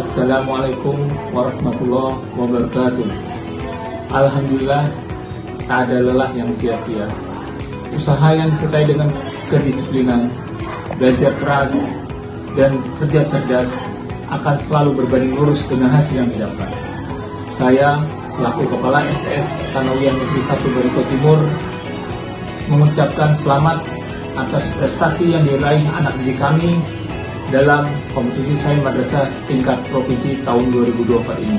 Assalamualaikum warahmatullahi wabarakatuh. Alhamdulillah, tak ada lelah yang sia-sia. Usaha yang disertai dengan kedisiplinan, belajar keras, dan kerja cerdas akan selalu berbanding lurus dengan hasil yang didapat. Saya, selaku Kepala STS Sanawiyah Negeri 1 Barito Timur, mengucapkan selamat atas prestasi yang diraih anak didik kami dalam kompetisi sains madrasah tingkat provinsi tahun 2024 ini.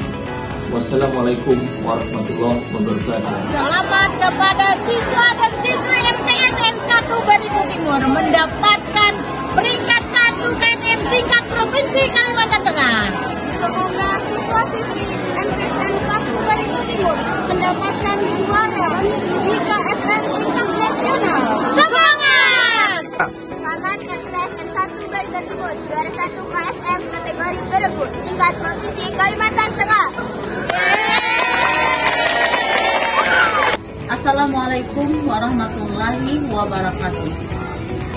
Wassalamualaikum warahmatullahi wabarakatuh. Selamat kepada siswa dan siswi MTSN 1 Barito Timur mendapatkan peringkat 1 KSM tingkat provinsi Kalimantan Tengah. Semoga siswa-siswi MTSN 1 Barito Timur mendapatkan juara jika SM tingkat 1 Barito Timur juara 1 KSM kategori berebut tingkat provinsi Kalimantan Tengah. Assalamualaikum warahmatullahi wabarakatuh.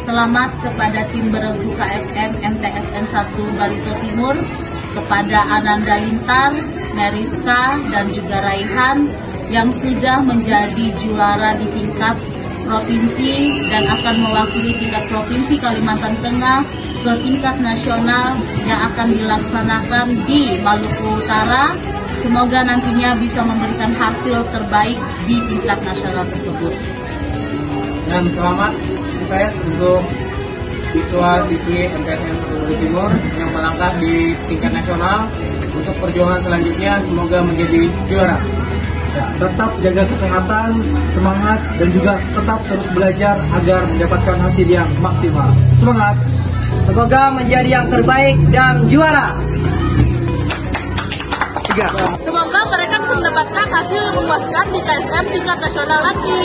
Selamat kepada tim beregu KSM MTSN 1 Barito Timur, kepada Ananda Lintar, Meriska, dan juga Raihan yang sudah menjadi juara di tingkat provinsi dan akan mewakili tingkat provinsi Kalimantan Tengah ke tingkat nasional yang akan dilaksanakan di Maluku Utara. Semoga nantinya bisa memberikan hasil terbaik di tingkat nasional tersebut. dan selamat saya untuk siswa-siswi MTSN Satu Timur yang melangkah di tingkat nasional untuk perjuangan selanjutnya semoga menjadi juara. Tetap jaga kesehatan, semangat, dan juga tetap terus belajar agar mendapatkan hasil yang maksimal. Semangat! Semoga menjadi yang terbaik dan juara. Tiga. Semoga mereka bisa mendapatkan hasil yang memuaskan di KSM tingkat nasional nanti.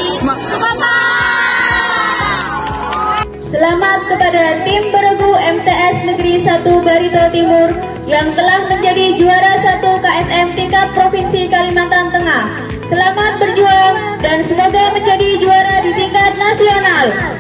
Selamat kepada tim beregu MTS Negeri 1 Barito Timur yang telah menjadi juara 1 KSM tingkat Provinsi Kalimantan Tengah. Selamat berjuang dan semoga menjadi juara di tingkat nasional.